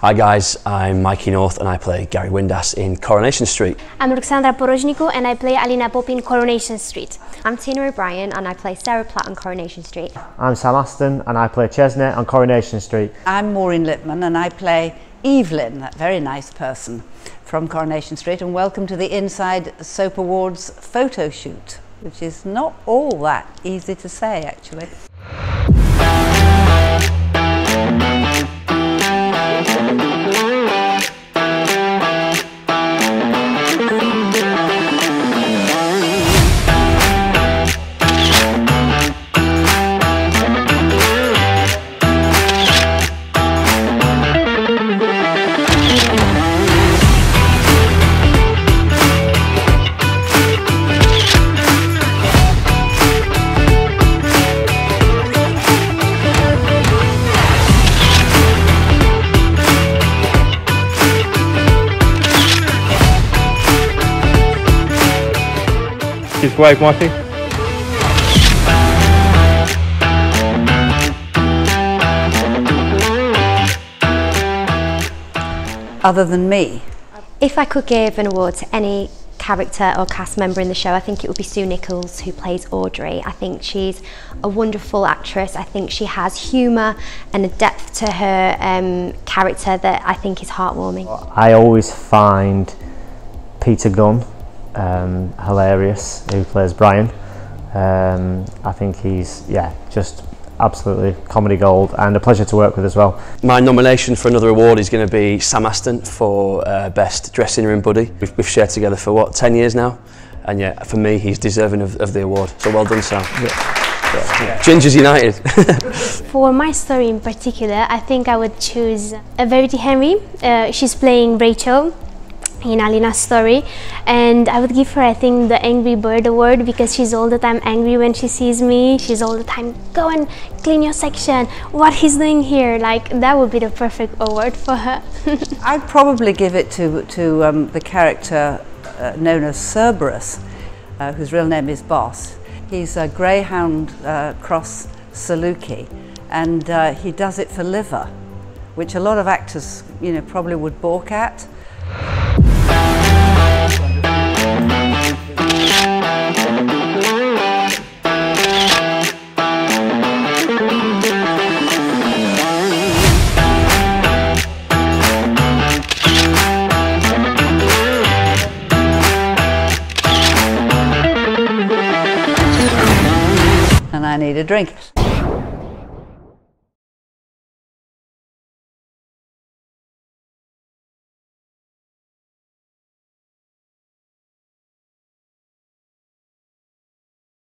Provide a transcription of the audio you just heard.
Hi guys, I'm Mikey North and I play Gary Windass in Coronation Street. I'm Ruxandra Porojnicu and I play Alina Pop in Coronation Street. I'm Tina O'Brien and I play Sarah Platt on Coronation Street. I'm Sam Aston and I play Chesney on Coronation Street. I'm Maureen Lipman and I play Evelyn, that very nice person from Coronation Street and welcome to the Inside Soap Awards photo shoot, which is not all that easy to say actually. His wife, Marty. Other than me, If I could give an award to any character or cast member in the show, I think it would be Sue Nicholls, who plays Audrey. I think she's a wonderful actress. I think she has humour and a depth to her um, character that I think is heartwarming. I always find Peter Gunn um, hilarious, who plays Brian. Um, I think he's, yeah, just absolutely comedy gold and a pleasure to work with as well. My nomination for another award is going to be Sam Aston for uh, Best Dressing Room Buddy. We've, we've shared together for what, 10 years now? And yeah, for me, he's deserving of, of the award. So well done, Sam. Yeah. Yeah. Gingers United. For my story in particular, I think I would choose Verity Henry. Uh, she's playing Rachel in Alina's story and I would give her I think the Angry Bird award because she's all the time angry when she sees me she's all the time go and clean your section what he's doing here like that would be the perfect award for her I'd probably give it to, to um, the character uh, known as Cerberus, uh, whose real name is Boss. He's a greyhound uh, cross Saluki and uh, he does it for liver, which a lot of actors you know, probably would balk at. I need a drink.